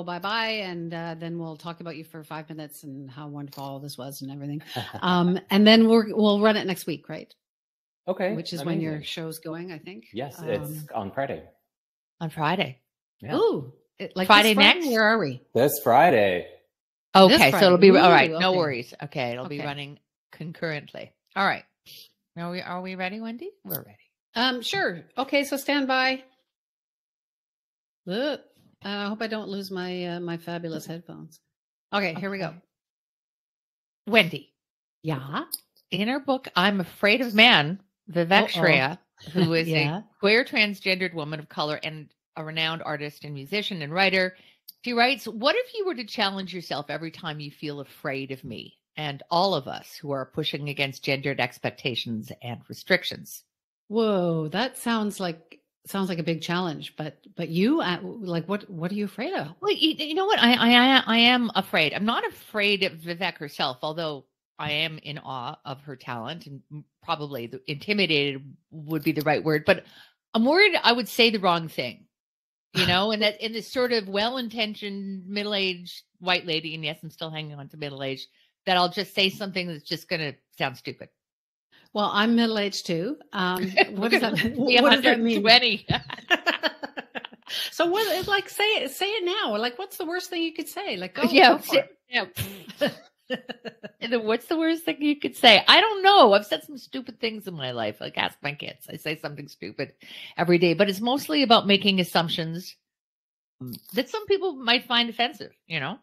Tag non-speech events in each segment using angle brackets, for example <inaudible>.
bye bye, and uh, then we'll talk about you for five minutes and how wonderful all this was and everything. <laughs> Um, and then we're, we'll run it next week, right? Okay. Which is amazing. when your show's going, I think. Yes, it's Um, on Friday. On Friday. Yeah. Ooh, it- like Friday Friday? next? Where are we? This Friday. Okay, so it'll be Friday. all right. Ooh, No worries. Okay, it'll be running concurrently. All right. Are we are we ready, Wendy? We're ready. Um, sure. Okay, so stand by. Ugh. Uh, I hope I don't lose my uh, my fabulous headphones. Okay, here we go. Wendy, Yeah. in her book, I'm Afraid of Men, Vivek Uh-oh. Shraya, who <laughs> is Yeah. a queer transgendered woman of color and a renowned artist and musician and writer, she writes, What if you were to challenge yourself every time you feel afraid of me and all of us who are pushing against gendered expectations and restrictions? Whoa, that sounds like sounds like a big challenge. But but you uh, like what what are you afraid of? Well, you, you know what? I, I I am afraid. I'm not afraid of Vivek herself, although I am in awe of her talent and probably the, intimidated would be the right word. But I'm worried I would say the wrong thing, you know, and that in this sort of well-intentioned middle-aged white lady, and yes, I'm still hanging on to middle-aged, that I'll just say something that's just going to sound stupid. Well, I'm middle aged too. Um, <laughs> what does that <laughs> what does that mean? 120. <laughs> so what? Like say it say it now. Like what's the worst thing you could say? Like go, yeah, go yeah. And then what's the worst thing you could say? I don't know. I've said some stupid things in my life. Like ask my kids. I say something stupid every day, but it's mostly about making assumptions um, that some people might find offensive, you know?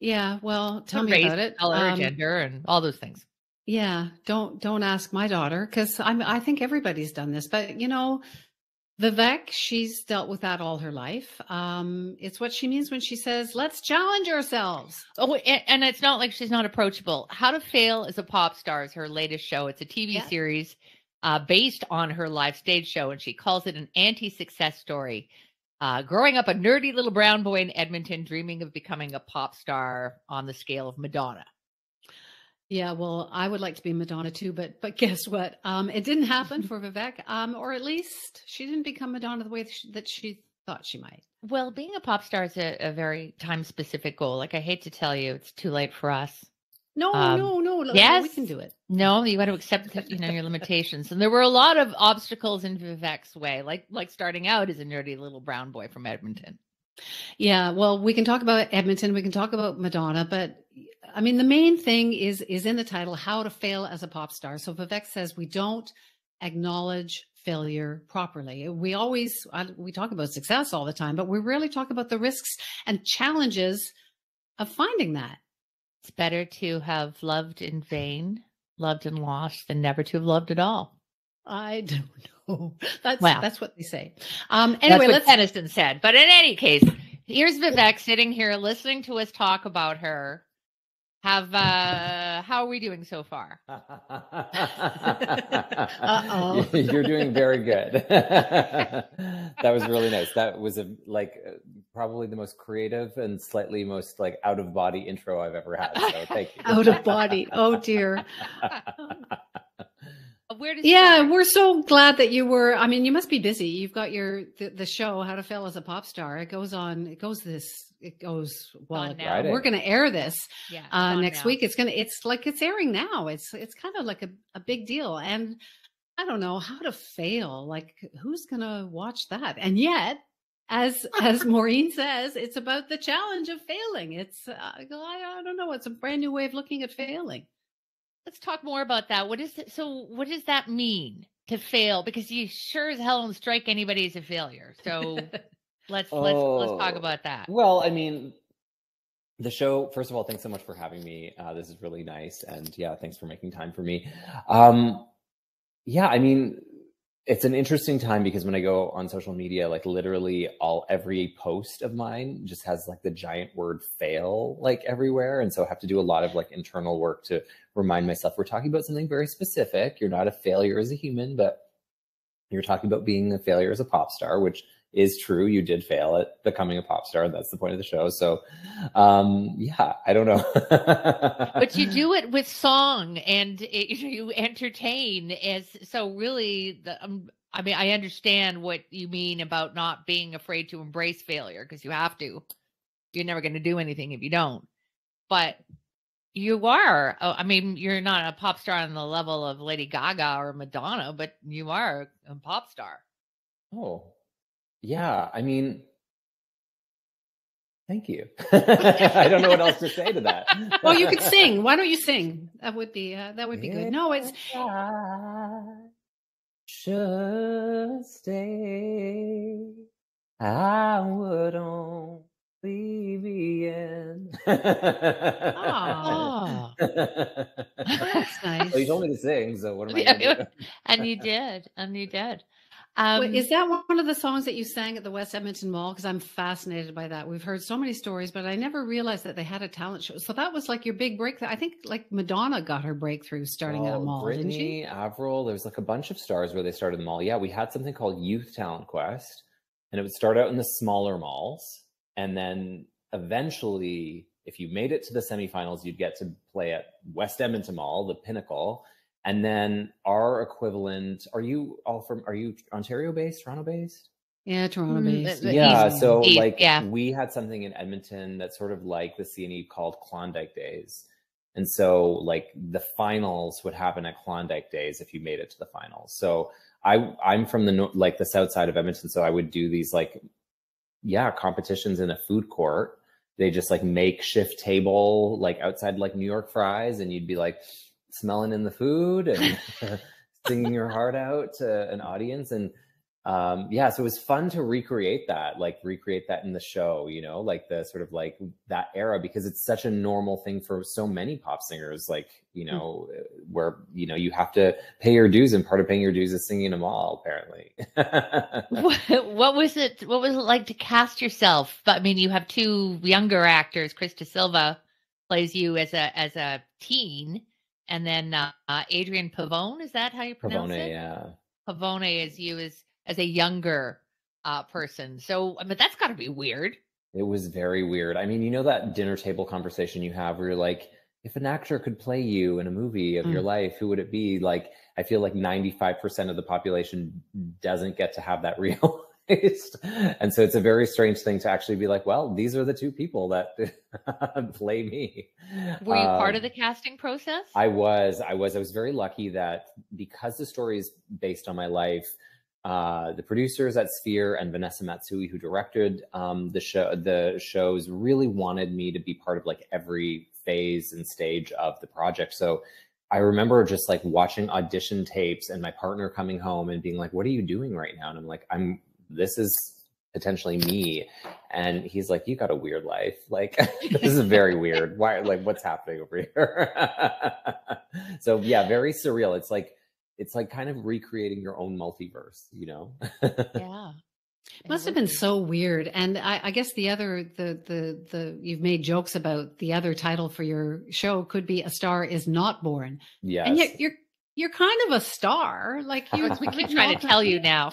Yeah. Well, tell me race, about it. Color, Um, gender, and all those things. Yeah, don't don't ask my daughter because I'm I think everybody's done this, but you know, Vivek, she's dealt with that all her life. Um, it's what she means when she says, "Let's challenge ourselves." Oh, and, and it's not like she's not approachable. How to Fail as a Pop Star is her latest show. It's a TV Yeah. series uh, based on her live stage show, and she calls it an anti success story. Uh, growing up a nerdy little brown boy in Edmonton, dreaming of becoming a pop star on the scale of Madonna. Yeah, well, I would like to be Madonna too, but but guess what? Um, it didn't happen <laughs> for Vivek, um, or at least she didn't become Madonna the way that she, that she thought she might. Well, being a pop star is a, a very time specific goal. Like, I hate to tell you, it's too late for us. No, Um, no, no. look, yes. we can do it. No, you got to accept that, you know your limitations. And there were a lot of obstacles in Vivek's way, like like starting out as a nerdy little brown boy from Edmonton. Yeah, well, we can talk about Edmonton, we can talk about Madonna, but I mean, the main thing is is in the title, "How to Fail as a Pop Star." So Vivek says we don't acknowledge failure properly. We always uh, we talk about success all the time, but we rarely talk about the risks and challenges of finding that. It's better to have loved in vain, loved and lost, than never to have loved at all. I <laughs> don't know. That's Wow. that's what they say. Um, That's anyway, what let's said. But in any case, here's Vivek sitting here listening to us talk about her. Have uh how are we doing so far? <laughs> Uh-oh. You're doing very good. <laughs> that was really nice. That was a like uh, probably the most creative and slightly most like out of body intro I've ever had. So thank you. out of body. Oh dear. Where does Yeah, we're so glad that you were. I mean, you must be busy. You've got your the, the show How to Fail as a Pop Star. It goes on. It goes this. It goes well. We're going to air this yeah, uh, next now. week. It's gonna. It's like it's airing now. It's it's kind of like a, a big deal. And I don't know how to fail. Like who's going to watch that? And yet. As as <laughs> Maureen says, it's about the challenge of failing. It's uh, I, I don't know. It's a brand new way of looking at failing. Let's talk more about that. What is it? So, what does that mean to fail? Because you sure as hell don't strike anybody as a failure. So <laughs> let's let's let's talk Oh. about that. Well, I mean, the show. First of all, thanks so much for having me. Uh, this is really nice, and yeah, thanks for making time for me. Um, yeah, I mean, it's an interesting time because when I go on social media, like literally all every post of mine just has like the giant word "fail" like everywhere, and so I have to do a lot of like internal work to remind myself we're talking about something very specific. You're not a failure as a human, but you're talking about being a failure as a pop star, which is true. You did fail at becoming a pop star. And that's the point of the show. So, um, yeah, I don't know. <laughs> But you do it with song, and it, <laughs> you entertain as so. Really, the, um, I mean, I understand what you mean about not being afraid to embrace failure because you have to. you're never going to do anything if you don't. But you are. uh, I mean, you're not a pop star on the level of Lady Gaga or Madonna, but you are a pop star. Oh, yeah. I mean, thank you. <laughs> I don't know what else to say to that. <laughs> Well, you could sing. Why don't you sing? That would be uh, that would be good. No, it's I should stay. I would only be in. <laughs> Oh, that's nice. Well, you told me to sing, so what am I Yeah, going to do? and you did, and you did. Wait, Um, is that one of the songs that you sang at the West Edmonton Mall? Because I'm fascinated by that. We've heard so many stories, but I never realized that they had a talent show. So that was like your big breakthrough. I think like Madonna got her breakthrough starting at a Well, mall, didn't she? Brittany, Avril, there's like a bunch of stars where they started in the mall. Yeah, we had something called Youth Talent Quest, and it would start out in the smaller malls. And then eventually, if you made it to the semifinals, you'd get to play at West Edmonton Mall, the pinnacle. And then our equivalent, are you all from, are you Ontario based, Toronto based? Yeah, Toronto Mm, based. the- the yeah East- so East, like yeah. we had something in edmonton that's sort of like the cne called klondike days and so like the finals would happen at klondike days if you made it to the finals so i i'm from the nor- like the south side of edmonton so i would do these like yeah competitions in a food court they just like makeshift table like outside like new york fries and you'd be like smelling in the food and <laughs> singing your heart out to an audience and um yeah so it was fun to recreate that like recreate that in the show you know like the sort of like that era because it's such a normal thing for so many pop singers like you know where you know you have to pay your dues and part of paying your dues is singing them all apparently <laughs> what, what was it? What was it like to cast yourself? But I mean, you have two younger actors. Krista Silva plays you as a as a teen, and then uh, Adrian Pavone. Is that how you pronounce Pavone, it? yeah Pavone is you as as a younger uh, person. So I mean, that's got to be weird. It was very weird. I mean, you know that dinner table conversation you have where you're like, if an actor could play you in a movie of your Mm. life, who would it be? Like, I feel like 95% of the population doesn't get to have that <laughs> realized. and so it's a very strange thing to actually be like, well, these are the two people that <laughs> play me. Were you part of Um, the casting process? I was, I was, I was very lucky that because the story is based on my life, uh, the producers at Sphere and Vanessa Matsui, who directed um, the show, the shows, really wanted me to be part of like every phase and stage of the project. So I remember just like watching audition tapes and my partner coming home and being like, "What are you doing right now?" And I'm like, "I'm. This is potentially me." And he's like, "You got a weird life. Like <laughs> <laughs> this is very weird. Why? Like what's happening over here?" <laughs> so yeah, very surreal. It's like it's like kind of recreating your own multiverse, you know? yeah. Must have been so weird. And I, I guess the other the the the you've made jokes about the other title for your show could be a star is not born. yeah And yet you're you're kind of a star. Like you That's what trying to tell you now.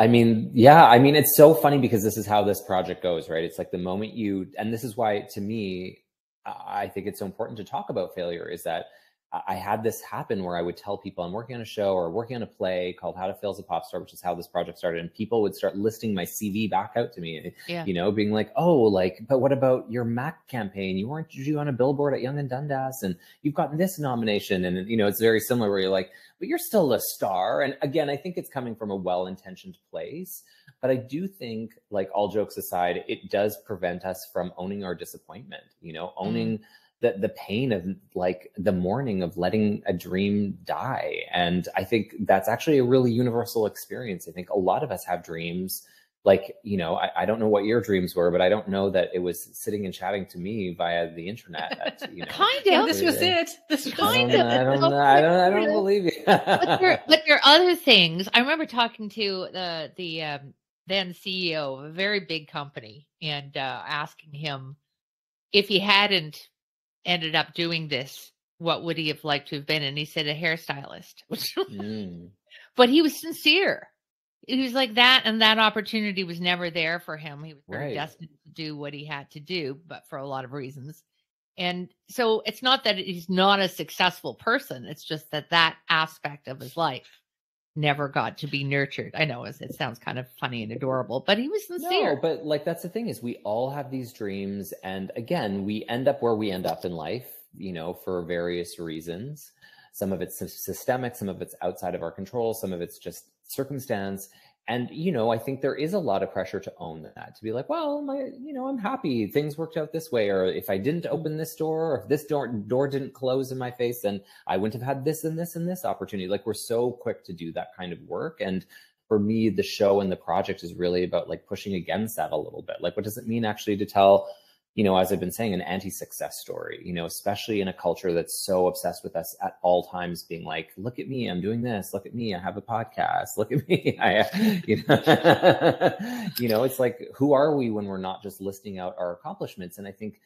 I mean, yeah, I mean, it's so funny because this is how this project goes, right? It's like the moment you, and this is why to me, I think it's so important to talk about failure is that I had this happen where I would tell people I'm working on a show or working on a play called How to Fail as a Pop Star, which is how this project started. And people would start listing my CV back out to me, Yeah. you know, being like, oh, like, but what about your Mac campaign? You weren't you on a billboard at Yonge and Dundas and you've gotten this nomination. And, you know, it's very similar where you're like, but you're still a star. And again, I think it's coming from a well intentioned place. But I do think, like all jokes aside, it does prevent us from owning our disappointment, you know, mm. owning the, the pain of like the mourning of letting a dream die. And I think that's actually a really universal experience. I think a lot of us have dreams. Like, you know, I, I don't know what your dreams were, but I don't know that it was sitting and chatting to me via the internet. That, <laughs> you know, kind of. this was it. This was I Kind don't, of. know, I don't <laughs> know. I don't, I don't believe you. but there, <laughs> but there are other things. I remember talking to the the um, then CEO of a very big company and uh, asking him if he hadn't ended up doing this, what would he have liked to have been? And he said a hairstylist. <laughs> Mm. but he was sincere. He was like that, and that opportunity was never there for him. He was Right. destined to do what he had to do, but for a lot of reasons. And so it's not that he's not a successful person. It's just that that aspect of his life never got to be nurtured. I know it sounds kind of funny and adorable, but he was sincere. No, but like that's the thing is we all have these dreams, and again, we end up where we end up in life, you know, for various reasons. Some of it's systemic, some of it's outside of our control, some of it's just circumstance and you know i think there is a lot of pressure to own that to be like well my you know i'm happy. Things worked out this way or if i didn't mm-hmm. open this door or if this door door didn't close in my face then i wouldn't have had this and this and this opportunity. Like we're so quick to do that kind of work and for me the show and the project is really about like pushing against that a little bit. Like what does it mean actually to tell you know, as I've been saying, an anti-success story, you know, especially in a culture that's so obsessed with us at all times being like, look at me, I'm doing this, look at me, I have a podcast, look at <laughs> me. I, you know, <laughs> you know, it's like, who are we when we're not just listing out our accomplishments? And I think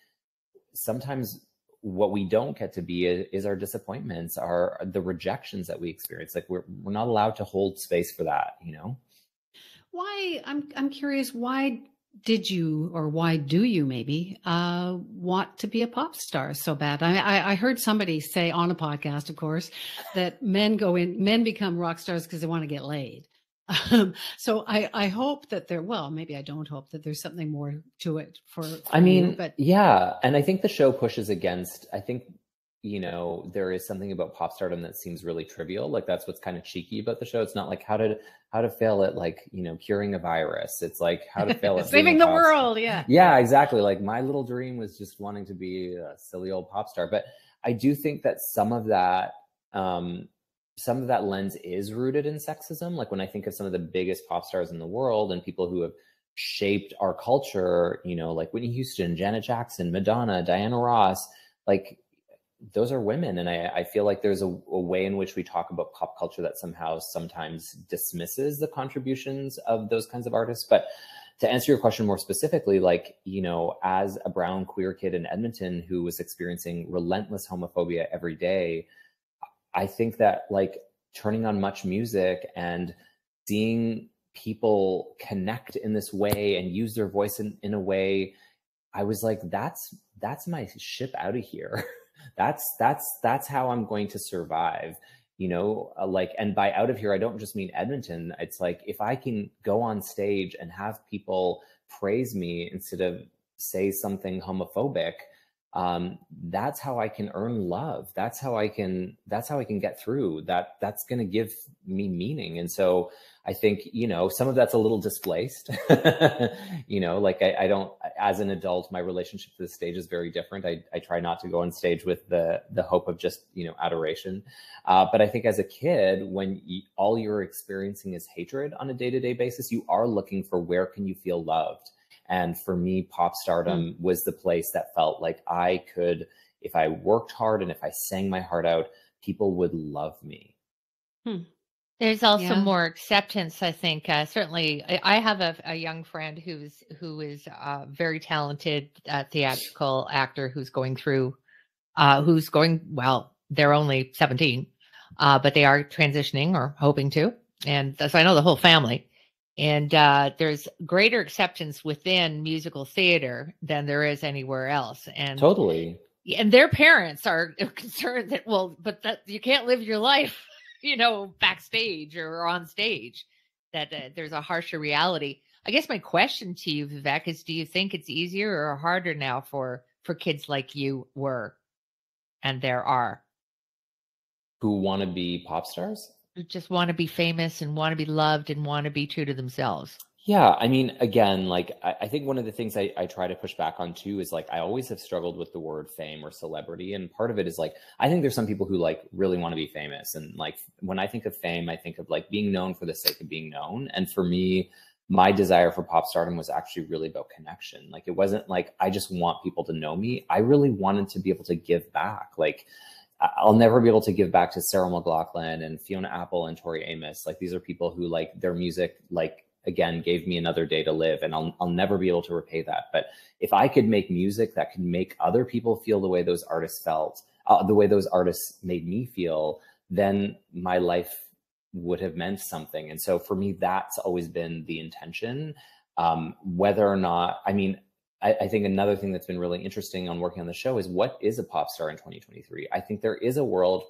sometimes what we don't get to be is our disappointments, are the rejections that we experience. Like we're, we're not allowed to hold space for that, you know? Why, I'm, I'm curious, why did you or why do you maybe uh, want to be a pop star so bad? I, I, I, heard somebody say on a podcast of course that men go in men become rock stars because they want to get laid. Um, so I, I hope that there well maybe i don't hope that there's something more to it for, for i mean you, but yeah and i think the show pushes against i think you know, there is something about pop stardom that seems really trivial. Like that's what's kind of cheeky about the show. It's not like how to how to fail at like, you know, curing a virus. It's like how to fail at <laughs> saving the world. Yeah. Yeah, exactly. Like my little dream was just wanting to be a silly old pop star. But I do think that some of that um some of that lens is rooted in sexism. Like when I think of some of the biggest pop stars in the world and people who have shaped our culture, you know, like Whitney Houston, Janet Jackson, Madonna, Diana Ross, like those are women. And I, I feel like there's a, a, way in which we talk about pop culture that somehow sometimes dismisses the contributions of those kinds of artists. But to answer your question more specifically, like, you know, as a brown queer kid in Edmonton who was experiencing relentless homophobia every day, I think that like turning on MuchMusic and seeing people connect in this way and use their voice in, in a way, I was like, that's that's my ship out of here. <laughs> that's that's that's how i'm going to survive you know uh, like and by out of here i don't just mean edmonton. It's like if i can go on stage and have people praise me instead of say something homophobic um, that's how i can earn love that's how i can that's how i can get through that that's going to give me meaning and so I think, you know, some of that's a little displaced. <laughs> you know, like I, I, don't, as an adult, my relationship to the stage is very different. I, I try not to go on stage with the, the hope of just, you know, adoration. Uh, but I think as a kid, when you, all you're experiencing is hatred on a day to day basis, you are looking for where can you feel loved. And for me, pop stardom mm. was the place that felt like I could, if I worked hard and if I sang my heart out, people would love me. Hmm. There's also Yeah. more acceptance, I think. Uh, certainly, I, I have a, a young friend who's who is a very talented uh, theatrical actor who's going through, uh, who's going well. They're only 17, uh, but they are transitioning or hoping to, and so I know the whole family. And uh, there's greater acceptance within musical theater than there is anywhere else. And Totally. and their parents are <laughs> concerned that well, but that you can't live your life <laughs> you know, backstage or on stage, that uh, there's a harsher reality. I guess my question to you, Vivek, is: Do you think it's easier or harder now for for kids like you were, and there are, who want to be pop stars, just want to be famous and want to be loved and want to be true to themselves? Yeah, I mean, again, like I, I think one of the things I, I try to push back on too is like I always have struggled with the word fame or celebrity, and part of it is like I think there's some people who like really want to be famous, and like when I think of fame, I think of like being known for the sake of being known, and for me, my desire for pop stardom was actually really about connection. Like it wasn't like I just want people to know me. I really wanted to be able to give back. Like I'll never be able to give back to Sarah McLachlan and Fiona Apple and Tori Amos. Like these are people who like their music like again gave me another day to live and I'll, I'll never be able to repay that. But if i could make music that could make other people feel the way those artists felt uh, the way those artists made me feel then my life would have meant something. And so for me that's always been the intention. Um, whether or not i mean I, I think another thing that's been really interesting on working on the show is what is a pop star in 2023 i think there is a world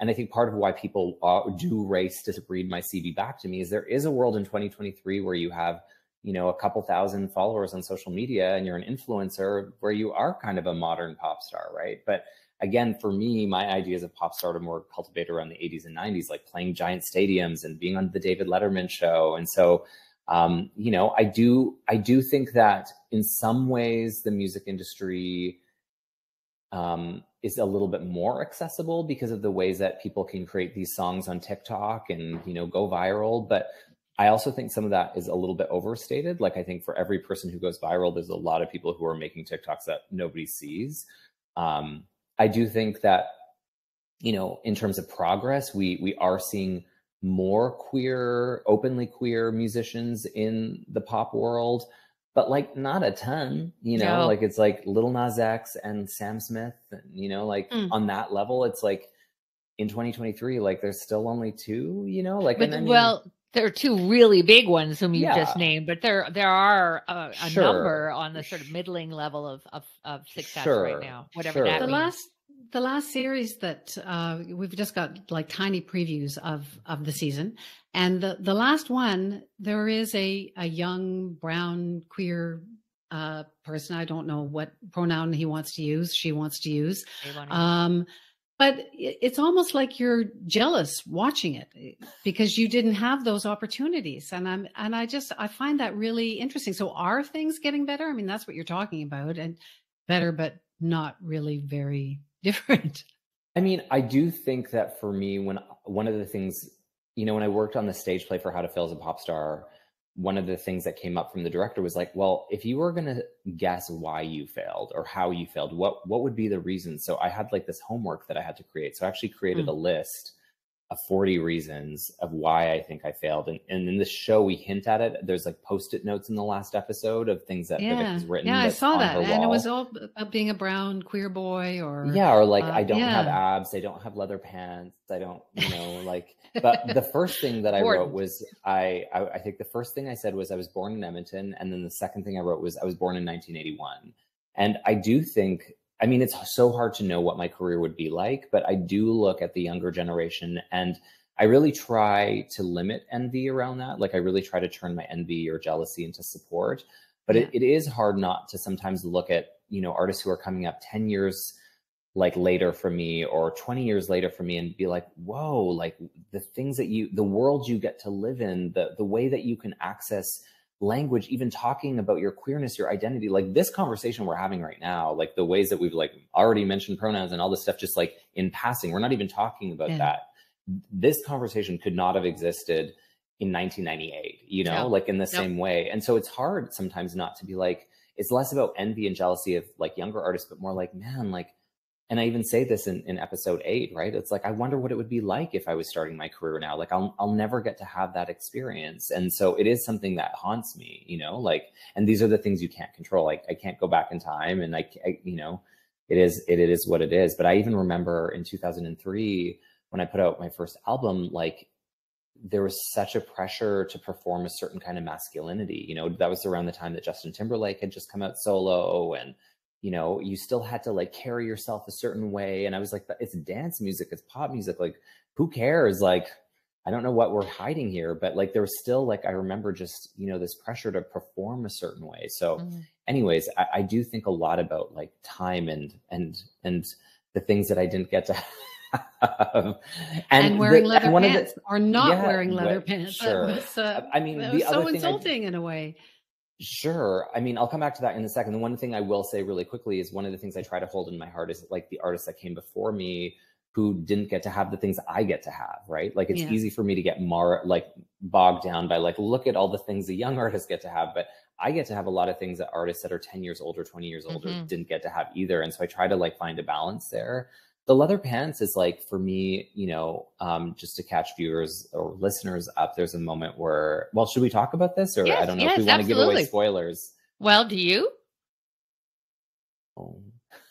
and I think part of why people uh, do race to read my CV back to me is there is a world in 2023 where you have, you know, a couple thousand followers on social media and you're an influencer where you are kind of a modern pop star, right? But again, for me, my ideas of pop star stardom were cultivated around the 80s and 90s, like playing giant stadiums and being on the David Letterman show. And so, um, you know, I do, I do think that in some ways the music industry um, is a little bit more accessible because of the ways that people can create these songs on TikTok and, you know, go viral. But I also think some of that is a little bit overstated. Like I think for every person who goes viral, there's a lot of people who are making TikToks that nobody sees. Um, I do think that, you know, in terms of progress, we we are seeing more queer, openly queer musicians in the pop world, but like not a ton, you know, No. like it's like Lil Nas X and Sam Smith, and, you know, like Mm. on that level, it's like in 2023, like there's still only two, you know, like, But and I mean, well, there are two really big ones whom you Yeah. just named, but there there are a, a Sure. number on the sort of middling level of of, of success Sure. right now. Whatever Sure. that the means. last the last series that uh, we've just got like tiny previews of of the season. And the the last one there is a a young brown queer uh person. I don't know what pronoun he wants to use she wants to use. Um but it's almost like you're jealous watching it because you didn't have those opportunities. And i'm and i just i find that really interesting. So are things getting better? I mean that's what you're talking about and better but not really very <laughs> different I mean, I do think that for me, when one of the things, you know, when I worked on the stage play for How to Fail as a Pop Star, one of the things that came up from the director was like, well, if you were going to guess why you failed or how you failed, what what would be the reason? So I had like this homework that I had to create. So I actually created hmm. a list 40 reasons of why I think I failed. And, and in the show, we hint at it. There's like post-it notes in the last episode of things that Vivek yeah has written. yeah i saw that and it was all about being a brown queer boy or Yeah, or like uh, I don't have abs, I don't have leather pants, I don't, you know, like. But <laughs> the first thing that I wrote was I, I I think the first thing I said was I was born in Edmonton, and then the second thing I wrote was I was born in 1981, and I do think. I mean, it's so hard to know what my career would be like, but I do look at the younger generation and I really try to limit envy around that. Like, I really try to turn my envy or jealousy into support. But it, it is hard not to sometimes look at, you know, artists who are coming up 10 years like later for me or 20 years later for me and be like, whoa, like the things that you, the world you get to live in, the, the way that you can access language, even talking about your queerness, your identity, like this conversation we're having right now, like the ways that we've like already mentioned pronouns and all this stuff, just like in passing, we're not even talking about Yeah. that. This conversation could not have existed in 1998, you know, No. like in the same way. And so it's hard sometimes not to be like, it's less about envy and jealousy of like younger artists, but more like, man, like, and I even say this in, in episode eight, right? It's like, I wonder what it would be like if I was starting my career now. Like, I'll, I'll never get to have that experience. And so it is something that haunts me, you know, like, and these are the things you can't control. Like, I can't go back in time and I, I you know, it is, it, it is what it is. But I even remember in 2003, when I put out my first album, like, there was such a pressure to perform a certain kind of masculinity. You know, that was around the time that Justin Timberlake had just come out solo and, you know, you still had to like carry yourself a certain way. And I was like, it's dance music, it's pop music. Like, who cares? Like, I don't know what we're hiding here, but like there was still like I remember just, you know, this pressure to perform a certain way. So Mhm. anyways, I, I do think a lot about like time and and and the things that I didn't get to have. and, the- wearing and leather one of the- pants or not Yeah, wearing leather right, pants sure. was, uh, I mean, that the was other so thing I- insulting in a way Sure. I mean, I'll come back to that in a second. The one thing I will say really quickly is one of the things I try to hold in my heart is like the artists that came before me who didn't get to have the things I get to have, right? Like it's Yeah. easy for me to get mar like bogged down by like look at all the things the young <laughs> artists get to have, but I get to have a lot of things that artists that are 10 years older, 20 years older Mhm. didn't get to have either. And so I try to like find a balance there. The leather pants is like for me, you know, um, just to catch viewers or listeners up, there's a moment where, well, should we talk about this? Or I don't know yes, if we want to give away spoilers. Well, do you? Oh.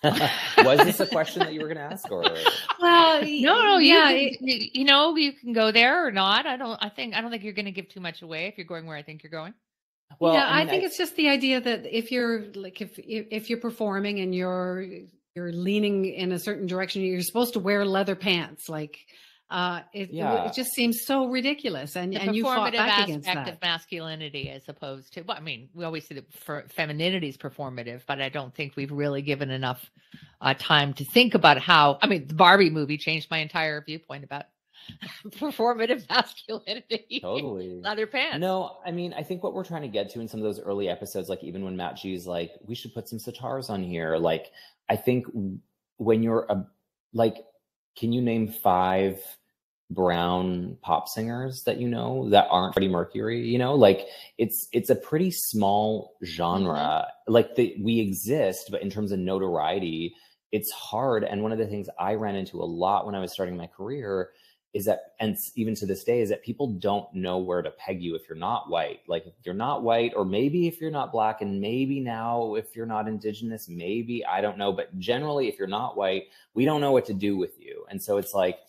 <laughs> Was this a question that you were going to ask, or <laughs> well No, no, yeah you, you know, you can go there or not. I don't. I think. I don't think you're going to give too much away if you're going where I think you're going. Well yeah, I, mean, think it's just the idea that if you're like if if, if you're performing and you're you're leaning in a certain direction. You're supposed to wear leather pants. Like uh, it, Yeah. it, just seems so ridiculous. And the and you fought performative back against aspect that. of masculinity as opposed to well, I mean, we always say that for femininity is performative, but I don't think we've really given enough uh, time to think about how I mean the Barbie movie changed my entire viewpoint about <laughs> performative masculinity. Totally. <laughs> Leather pants. No, I mean, I think what we're trying to get to in some of those early episodes, like even when Matt G's like, we should put some sitars on here. Like, I think when you're a, like, can you name five brown pop singers that you know that aren't Freddie Mercury? You know, like it's it's a pretty small genre. Mm-hmm. Like the, we exist, but in terms of notoriety, it's hard. And one of the things I ran into a lot when I was starting my career is that and even to this day is that people don't know where to peg you if you're not white. Like if you're not white or maybe if you're not black and maybe now if you're not indigenous maybe i don't know. But generally if you're not white we don't know what to do with you. And so it's like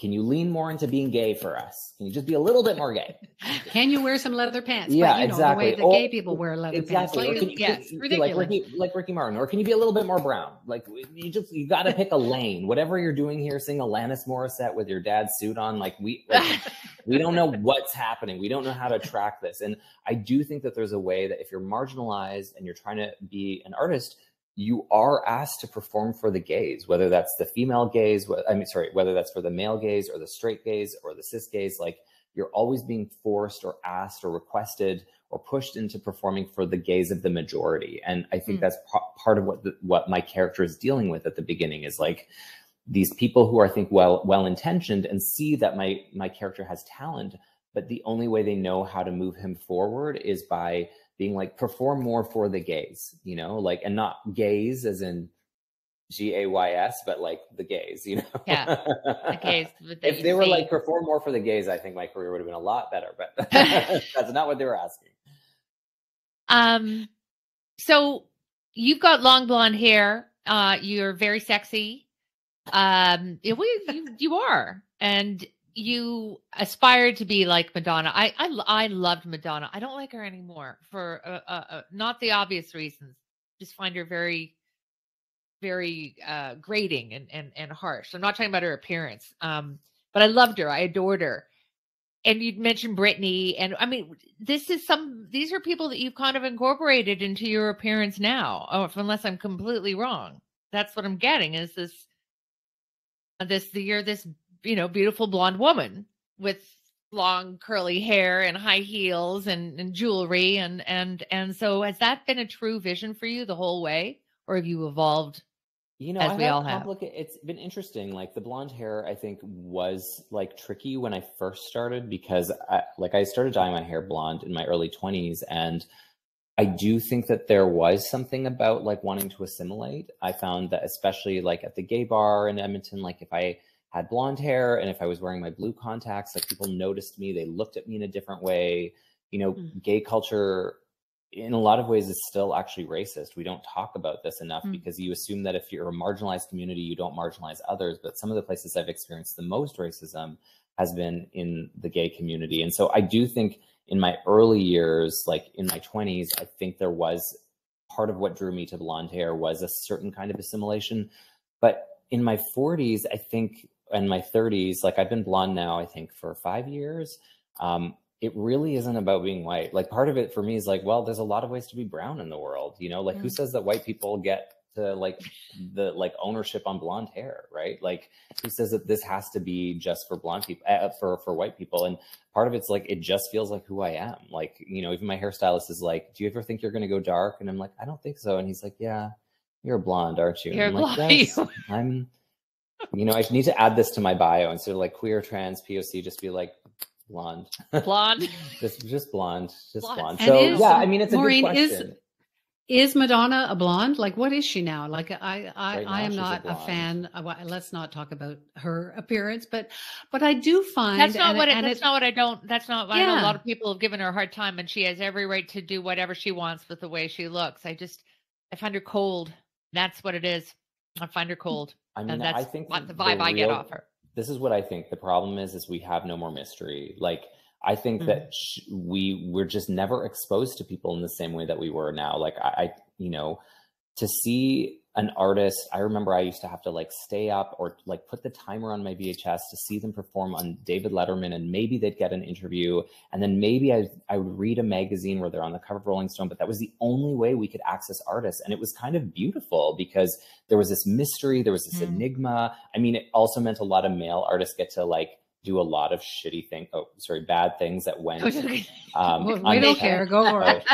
can you lean more into being gay for us can you just be a little bit more gay <laughs> Can you wear some leather pants? Yeah, but, you know, exactly. The way that Or- gay people wear leather exactly pants. Like, you, can you ridiculous. like ricky like ricky martin or can you be a little bit more brown like you just you got to pick a lane whatever you're doing here sing alanis morissette with your dad's suit on like we like, <laughs> we don't know what's happening. We don't know how to track this. And I do think that there's a way that if you're marginalized and you're trying to be an artist, you are asked to perform for the gays, whether that's the female wh- I mean, sorry, whether that's for the male gays or the straight gays or the cis gays. Like you're always being forced or asked or requested or pushed into performing for the gaze of the majority. And I think Mm. that's pa- part of what the, what my character is dealing with at the beginning is like, these people who are I think well well intentioned and see that my my character has talent but the only way they know how to move him forward is by being like perform more for the gays you know like and not gays as in g-a-y-s but like the gays you know Yeah, the <laughs> gays that if they were see. like perform more for the gays i think my career would have been a lot better but <laughs> <laughs> that's not what they were asking Um, so you've got long blonde hair. Uh, you're very sexy. Um, you, you are, and you aspired to be like Madonna. I, I, I loved Madonna. I don't like her anymore for uh, uh, not the obvious reasons. Just find her very, very uh, grating and, and and harsh. I'm not talking about her appearance. Um, but I loved her. I adored her and you'd mentioned Brittany, and I mean, this is some. These are people that you've kind of incorporated into your appearance now, oh, unless I'm completely wrong. That's what I'm getting. Is this this the year this you know beautiful blonde woman with long curly hair and high heels and, and jewelry and and and so has that been a true vision for you the whole way, or have you evolved? You know, As I've we all have. It's been interesting. Like the blonde hair, I think was like tricky when I first started because, I, like, I started dyeing my hair blonde in my early twenties, and I do think that there was something about like wanting to assimilate. I found that especially like at the gay bar in Edmonton, like if I had blonde hair and if I was wearing my blue contacts, like people noticed me, they looked at me in a different way. You know, Mm. gay culture in a lot of ways is still actually racist. We don't talk about this enough Mm. because you assume that if you're a marginalized community, you don't marginalize others. But some of the places I've experienced the most racism has been in the gay community. And so I do think in my early years, like in my 20s, I think there was part of what drew me to blonde hair was a certain kind of assimilation. But in my 40s, I think, and my 30s, like I've been blonde now, I think for five years. Um, it really isn't about being white. Like part of it for me is like, well, there's a lot of ways to be brown in the world. You know, like who Mm. says that white people get to like the like ownership on blonde hair, right? Like who says that this has to be just for blonde people, uh, for for white people? And part of it's like it just feels like who I am. Like you know, even my hairstylist is like, "Do you ever think you're going to go dark?" And I'm like, "I don't think so." And he's like, "Yeah, you're blonde, aren't you?" You're I'm like, blonde. <laughs> "Yes, I'm." You know, I need to add this to my bio instead of like queer, trans, POC. Just be like blonde, Blonde. <laughs> just just blonde, just Blonde. blonde. So is- yeah, I mean, it's a good is- question. Is is Madonna a blonde? Like, what is she now? Like, I, I, Right now I am she's a not a, fan. Of, well, let's not talk about her appearance, but, but I do find That's not and, what. It, and that's it- not what I don't. That's not. I know a lot of people have given her a hard time, and she has every right to do whatever she wants with the way she looks. I just, I find her cold. That's what it is. I find her cold, I mean, and I think the vibe I get off her. this is what I think the problem is is we have no more mystery. Like I think Mm. that sh- we we're just never exposed to people in the same way that we were now. Like I, I you know, to see an artist, I remember I used to have to like stay up or like put the timer on my VHS to see them perform on David Letterman and maybe they'd get an interview. And then maybe I, I would read a magazine where they're on the cover of Rolling Stone, but that was the only way we could access artists. And it was kind of beautiful because there was this mystery, there was this mm. enigma. I mean, it also meant a lot of male artists get to like do a lot of shitty things. Oh, sorry, bad things that went. <laughs> Um, we don't care. Go <laughs> for it.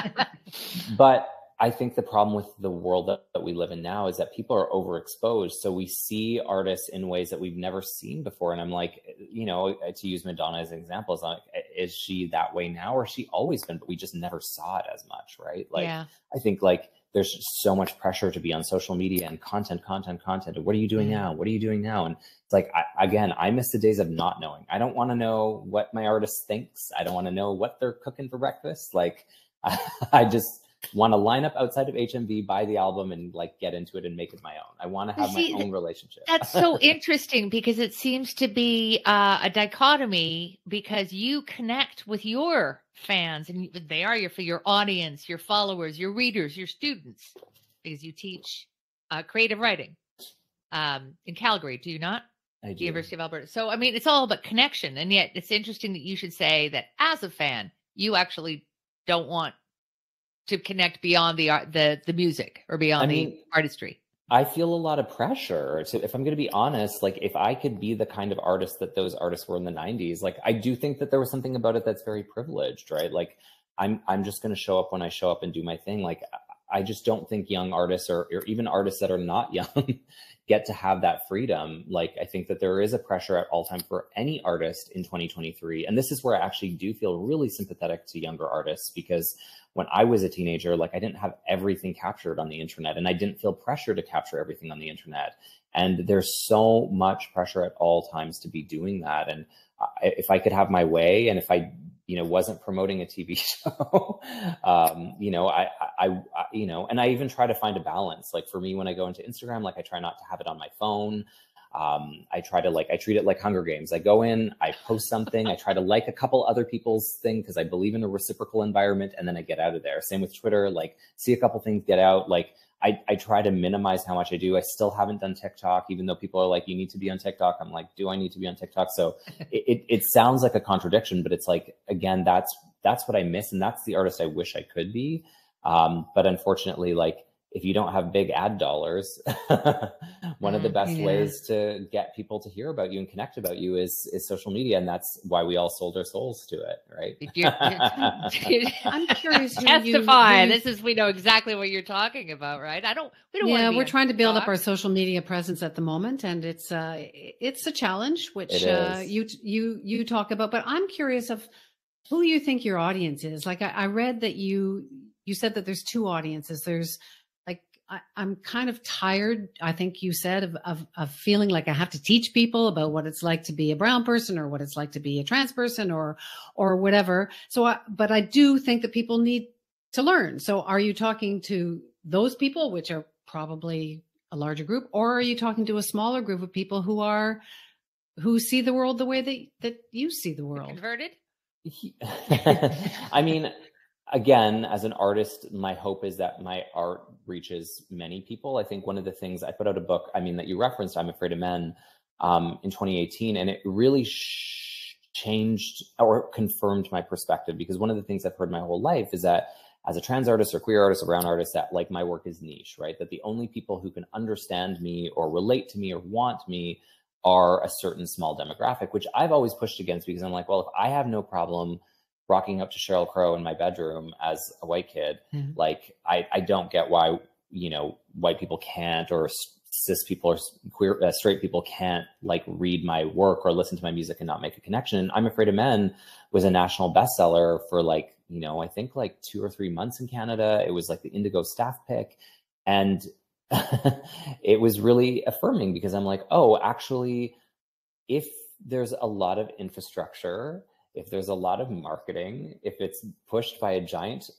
but I think the problem with the world that, that, we live in now is that people are overexposed. So we see artists in ways that we've never seen before. And I'm like, you know, to use Madonna as an example, is like, is she that way now or she always been, but we just never saw it as much, right? Like, yeah. I think like there's so much pressure to be on social media and content, content, content. What are you doing mm-hmm. now? What are you doing now? And it's like, I, again, I miss the days of not knowing. I don't want to know what my artist thinks. I don't want to know what they're cooking for breakfast. Like, I, <laughs> I just, want to line up outside of HMV, buy the album, and like get into it and make it my own. I want to have See, my own relationship. That's so <laughs> interesting because it seems to be uh, a dichotomy because you connect with your fans and they are your for your audience, your followers, your readers, your students because you teach uh, creative writing um, in Calgary. Do you not? I do. University of Alberta. So I mean, it's all about connection, and yet it's interesting that you should say that as a fan, you actually don't want to connect beyond the art, the the music or beyond I mean, the artistry? I feel a lot of pressure. So if I'm going to be honest, like if I could be the kind of artist that those artists were in the 90s, like I do think that there was something about it that's very privileged, right? Like I'm I'm just going to show up when I show up and do my thing. Like I just don't think young artists or, or even artists that are not <laughs> young get to have that freedom. Like I think that there is a pressure at all time for any artist in 2023. And this is where I actually do feel really sympathetic to younger artists because when I was a teenager, like I didn't have everything captured on the internet and I didn't feel pressure to capture everything on the internet. And there's so much pressure at all times to be doing that. And uh, if I could have my way and if I you know wasn't promoting a tv <laughs> show. Um you know I, I, I you know and i even try to find a balance. Like for me when i go into instagram like i try not to have it on my phone um, I try to like, I treat it like Hunger Games. I go in, I post something, I try to like a couple other people's thing because I believe in a reciprocal environment, and then I get out of there. Same with Twitter, like see a couple things, get out. Like I, I try to minimize how much I do. I still haven't done TikTok, even though people are like, you need to be on TikTok. I'm like, do I need to be on TikTok? So <laughs> it, it, it sounds like a contradiction, but it's like, again, that's, that's what I miss. And that's the artist I wish I could be. Um, but unfortunately, like if you don't have big ad dollars, <laughs> one of the mm, best yeah. ways to get people to hear about you and connect about you is is social media, and that's why we all sold our souls to it, right? <laughs> I'm curious. Testify. You, you, this is we know exactly what you're talking about, right? I don't. We don't. Yeah, we're trying to build up our social media presence at the moment, and it's uh it's a challenge, which uh, you you you talk about. But I'm curious of who you think your audience is. Like I, I read that you you said that there's two audiences. There's I, am kind of tired, I think you said, of, of, of, feeling like I have to teach people about what it's like to be a brown person or what it's like to be a trans person or, or whatever. So, I, but I do think that people need to learn. So are you talking to those people, which are probably a larger group, or are you talking to a smaller group of people who are, who see the world the way that, that you see the world? Converted? <laughs> I mean, again, as an artist, my hope is that my art reaches many people. I think one of the things I put out a book, I mean, that you referenced, I'm Afraid of Men, um, in 2018, and it really sh- changed or confirmed my perspective because one of the things I've heard my whole life is that as a trans artist or queer artist or brown artist, that like my work is niche, right? That the only people who can understand me or relate to me or want me are a certain small demographic, which I've always pushed against because I'm like, well, if I have no problem rocking up to Sheryl Crow in my bedroom as a white kid. Mm-hmm. Like, I, I don't get why, you know, white people can't or cis people or queer uh, straight people can't like read my work or listen to my music and not make a connection. I'm Afraid of Men was a national bestseller for like, you know, I think like two or three months in Canada. It was like the Indigo staff pick. And <laughs> it was really affirming because I'm like, oh, actually, if there's a lot of infrastructure if there's a lot of marketing, if it's pushed by a giant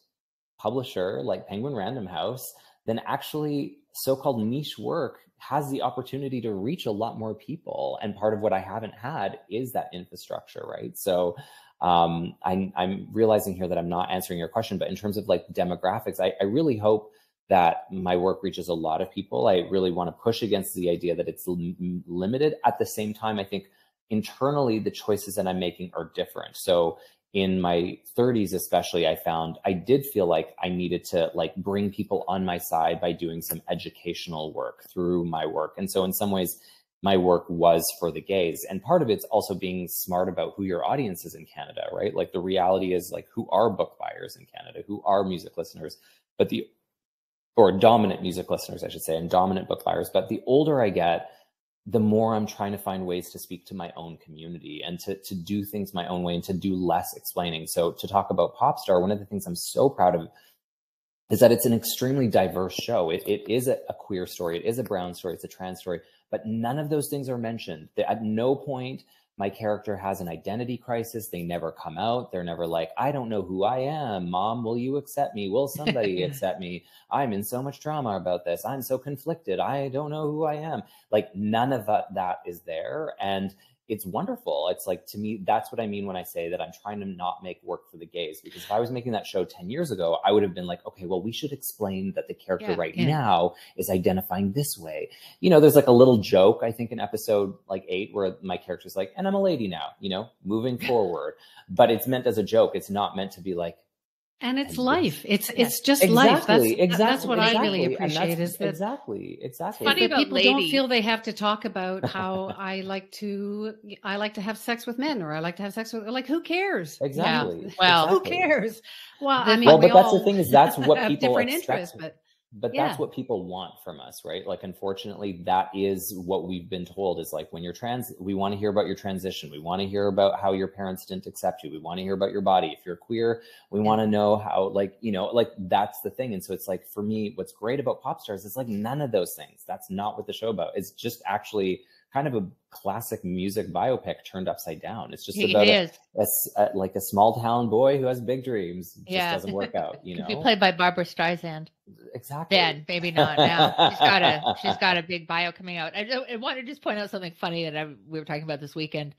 publisher like Penguin Random House, then actually so-called niche work has the opportunity to reach a lot more people. And part of what I haven't had is that infrastructure, right? So um, I'm, I'm realizing here that I'm not answering your question, but in terms of like demographics, I, I really hope that my work reaches a lot of people. I really want to push against the idea that it's limited. At the same time, I think internally the choices that I'm making are different. So in my 30s especially i found i did feel like i needed to like bring people on my side by doing some educational work through my work. And so in some ways my work was for the gays. And part of it's also being smart about who your audience is in canada right? Like the reality is like who are book buyers in canada? Who are music listeners? But the or dominant music listeners i should say and dominant book buyers. But the older i get the more I'm trying to find ways to speak to my own community and to, to do things my own way and to do less explaining. So to talk about Popstar, one of the things I'm so proud of is that it's an extremely diverse show. It, it is a, a queer story. It is a brown story. It's a trans story, but none of those things are mentioned. At no point my character has an identity crisis. They never come out. They're never like, I don't know who I am. Mom, will you accept me? Will somebody <laughs> accept me? I'm in so much drama about this. I'm so conflicted. I don't know who I am. Like none of that, that is there. And it's wonderful. It's like to me, that's what I mean when I say that I'm trying to not make work for the gays. Because if I was making that show 10 years ago, I would have been like, okay, well, we should explain that the character yeah, right yeah. now is identifying this way. You know, there's like a little joke, I think, in episode like eight, where my character's like, and I'm a lady now, you know, moving <laughs> forward. But it's meant as a joke. It's not meant to be like, and it's and life. It's it's just exactly, life. That's exactly. That's what exactly. I really appreciate. Is that exactly exactly funny about people lady. don't feel they have to talk about <laughs> how I like to I like to have sex with men or I like to have sex with like who cares? Exactly. Yeah. Well, exactly. who cares? Well, I mean, well, but that's the thing is that's <laughs> what people different expect. interests, but but yeah. that's what people want from us right? Like unfortunately that is what we've been told is like when you're trans we want to hear about your transition. We want to hear about how your parents didn't accept you. We want to hear about your body. If you're queer we yeah. want to know how like you know like that's the thing. And so it's like for me what's great about pop stars is like none of those things. That's not what the show about. It's just actually kind of a classic music biopic turned upside down. It's just about a, a, a, like a small town boy who has big dreams. It yeah. just doesn't work out. <laughs> You know, be played by Barbra Streisand. Exactly. Then maybe not now. she's got a <laughs> she's got a big bio coming out. I, I want to just point out something funny that I, we were talking about this weekend.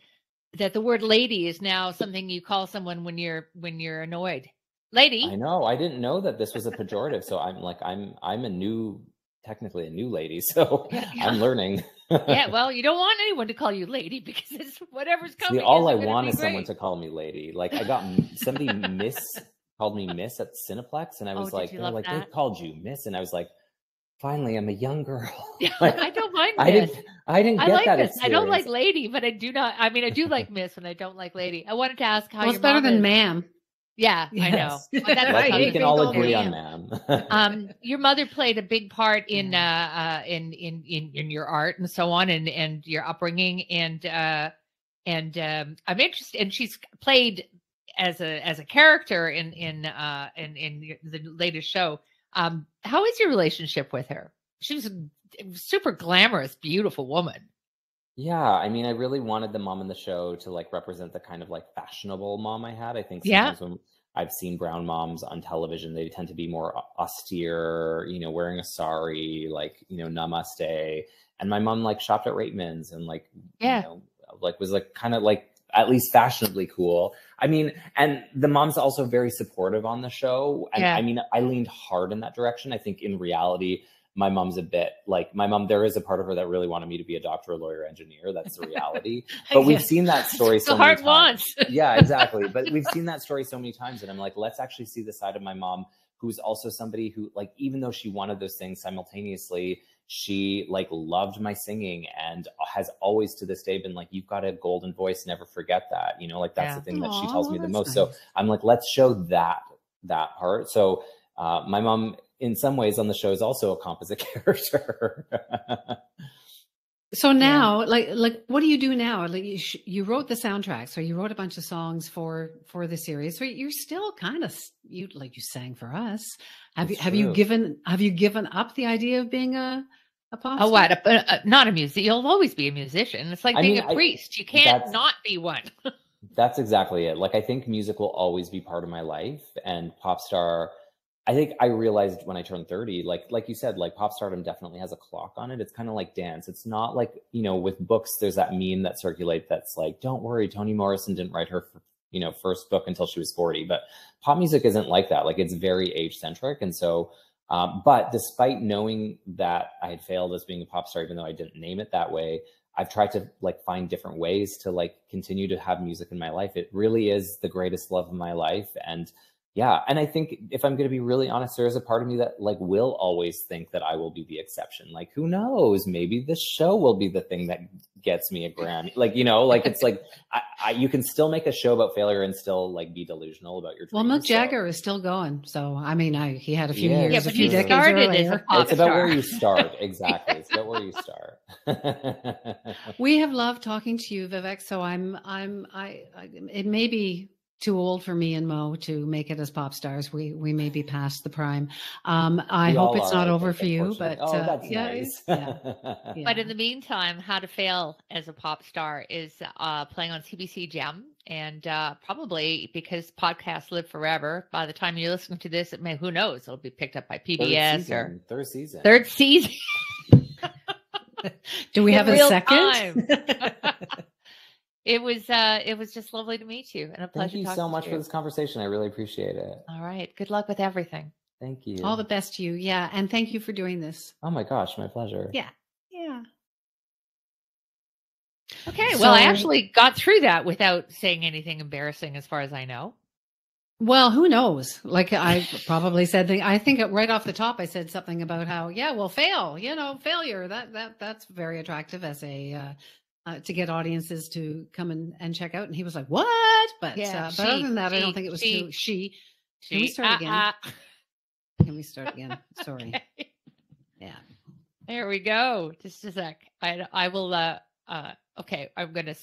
That the word "lady" is now something you call someone when you're when you're annoyed. Lady. I know. I didn't know that this was a pejorative. so I'm like I'm I'm a new technically a new lady, <laughs> so yeah. I'm learning. Yeah, <laughs> well, you don't want anyone to call you lady <laughs> because it's whatever's coming. See, all I want is great. someone to call me lady. Like I got <laughs> somebody miss called me miss at Cineplex, and I oh, was oh, like, they're like that? they called you miss, and I was like, finally, I'm a young girl. like, I don't mind. Miss. I didn't. I didn't get I like that. Miss. I don't like lady, but I do not. I mean, I do like miss, and I don't like lady. I wanted to ask how. Well, it's better than is. ma'am. Yeah, yes. I know. That's right. We can all agree on that. <laughs> um, your mother played a big part in, uh, uh, in, in, in, in your art and so on and, and your upbringing. And, uh, and, um, I'm interested, and she's played as a, as a character in, in, uh, in, in the latest show. Um, how is your relationship with her? She's a super glamorous, beautiful woman. Yeah, I mean, I really wanted the mom in the show to like represent the kind of like fashionable mom I had. I think sometimes yeah. when I've seen brown moms on television, they tend to be more austere, you know, wearing a sari, like, you know, namaste. And my mom like shopped at Reitman's and like, yeah, you know, like was like kind of like at least fashionably cool. I mean, and the mom's also very supportive on the show. And yeah. I mean, I leaned hard in that direction. I think in reality, my mom's a bit like my mom there is a part of her that really wanted me to be a doctor a lawyer engineer. That's the reality. <laughs> But we've seen that story so the heart wants. <laughs> Yeah exactly. But we've seen that story so many times and i'm like let's actually see the side of my mom who's also somebody who like even though she wanted those things simultaneously she like loved my singing and has always to this day been like you've got a golden voice never forget that you know like that's yeah. the thing Aww, that she tells me the most. Nice. so i'm like let's show that that part. So uh, my mom in some ways on the show is also a composite <laughs> character. so now, yeah. like, like, what do you do now? Like, you, sh- you wrote the soundtrack, so you wrote a bunch of songs for for the series. So you're still kind of you like you sang for us. Have That's you have true. you given have you given up the idea of being a a pop? Oh, what? A, a, not a music. You'll always be a musician. It's like I being mean, a priest. you can't not be one. <laughs> that's exactly it. Like, I think music will always be part of my life, and pop star I think I realized when I turned 30, like like you said, like pop stardom definitely has a clock on it. It's kind of like dance. It's not like, you know, with books, there's that meme that circulate that's like, don't worry, Toni Morrison didn't write her, you know, first book until she was 40. But pop music isn't like that. Like it's very age centric. And so Um, but despite knowing that I had failed as being a pop star, even though I didn't name it that way, I've tried to like find different ways to like continue to have music in my life. It really is the greatest love of my life. And yeah, and I think if I'm going to be really honest, there is a part of me that like will always think that I will be the exception. Like, who knows? Maybe this show will be the thing that gets me a Grammy. Like, you know, like it's like <laughs> I, I, you can still make a show about failure and still like be delusional about your. Well, Mick Jagger is still going, so I mean, I he had a few Yeah, years, Yeah, but few he decades started as a pop it's about where you start. Exactly. It's about where you <laughs> start. <laughs> We have loved talking to you, Vivek. So I'm, I'm, I, I, it may be too old for me and Mo to make it as pop stars. We, we may be past the prime. Um, I We hope it's not I over for you, but oh, uh, that's yeah, nice. yeah, <laughs> yeah. But in the meantime, How to Fail as a Pop Star is uh, playing on CBC Gem. And uh, probably because podcasts live forever, by the time you listen to this, it may, who knows, it'll be picked up by Third PBS or third season. third season. <laughs> Do we in have a real second? <laughs> it was uh, it was just lovely to meet you and a pleasure Thank you so much you. for this conversation. I really appreciate it. All right. Good luck with everything. Thank you. All the best to you. Yeah. And thank you for doing this. oh my gosh, my pleasure. Yeah. Yeah. Okay. Well, I actually got through that without saying anything embarrassing, as far as I know. Well, who knows? Like I probably said, the, I think right off the top, I said something about how, yeah, well, fail, you know, failure. That that that's very attractive as a uh, uh, to get audiences to come and, and check out. And he was like, what? But Yeah, uh, but other than that, I don't think it was she- too. She. Can we She- start again? uh, <laughs> Can we start again? Sorry. <laughs> uh, Yeah. There we go. Just a sec. I I will. Uh. Uh. Okay. I'm gonna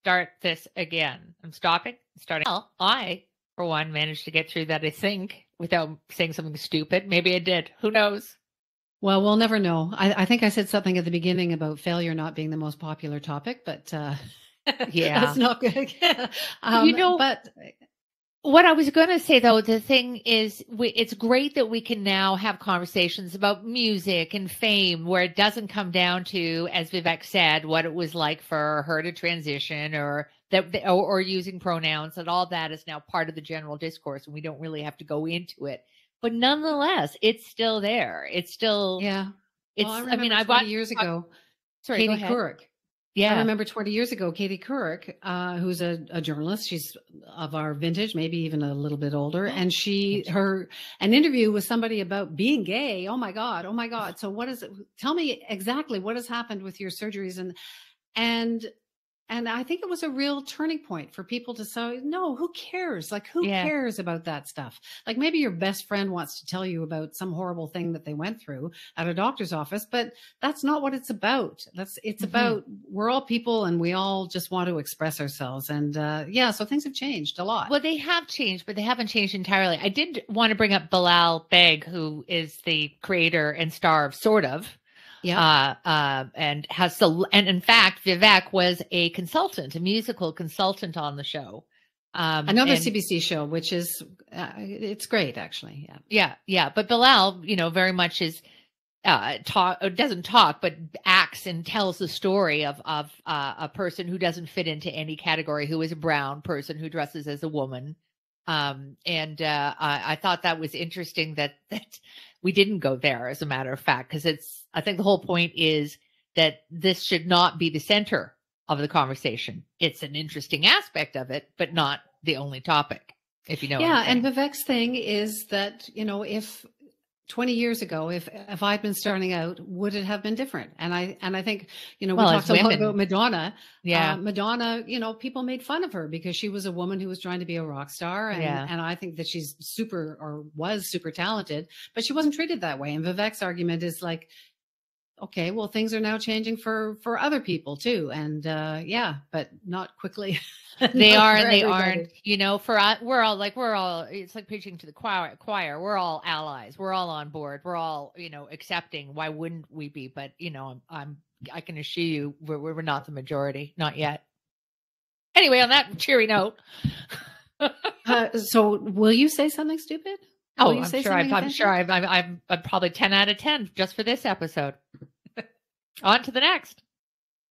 start this again. I'm stopping. Starting. Well, I, for one, managed to get through that. I think without saying something stupid. Maybe I did. Who knows? Well, we'll never know. I, I think I said something at the beginning about failure not being the most popular topic, but uh, <laughs> Yeah. that's not good. <laughs> um, You know- but What I was going to say though, the thing is, we, it's great that we can now have conversations about music and fame where it doesn't come down to, as Vivek said, what it was like for her to transition or that, or, or using pronouns and all that is now part of the general discourse and we don't really have to go into it. But nonetheless, it's still there. It's still, yeah, it's, well, I, I, mean, I 20 bought years ago. sorry, Katie. Couric. Yeah. I remember 20 years ago, Katie Couric, uh, who's a, a journalist. She's of our vintage, maybe even a little bit older. And she, her, an interview with somebody about being gay. Oh my God. Oh my God. So what is it? Tell me exactly what has happened with your surgeries and, and, and I think it was a real turning point for people to say, no, who cares? Like, who Yeah. cares about that stuff? Like, maybe your best friend wants to tell you about some horrible thing that they went through at a doctor's office, but that's not what it's about. That's it's Mhm. about we're all people and we all just want to express ourselves. And uh, yeah, so things have changed a lot. Well, they have changed, but they haven't changed entirely. I did want to bring up Bilal Baig, who is the creator and star of Sort of. Yeah. Uh, uh, and has so, and in fact, Vivek was a consultant, a musical consultant on the show. Um, Another and- CBC show, which is uh, it's great actually. Yeah. yeah, yeah. But Bilal, you know, very much is uh talk doesn't talk but acts and tells the story of of uh, a person who doesn't fit into any category who is a brown person who dresses as a woman um and uh I, I thought that was interesting that <laughs> that we didn't go there as a matter of fact because it's i think the whole point is that this should not be the center of the conversation it's an interesting aspect of it but not the only topic if you know yeah, and. Vivek's thing is that you know if 20 years ago, if if I'd been starting out, would it have been different? And I and I think you know we Well, talked a lot about Madonna. yeah Uh, Madonna, you know, people made fun of her because she was a woman who was trying to be a rock star. And, Yeah. and I think that she's super or was super talented, but she wasn't treated that way. And Vivek's argument is like, okay, well, things are now changing for for other people too. And uh, yeah, but not quickly. <laughs> they Not are and they everybody. aren't you know for us we're all like we're all it's like preaching to the choir choir we're all allies we're all on board we're all you know accepting why wouldn't we be but you know i'm, I'm i can assure you we're, we're not the majority not yet anyway on that cheery note <laughs> Uh, so will you say something stupid? Oh i'm sure something i'm sure I'm, I'm, I'm probably 10 out of 10 just for this episode on to the next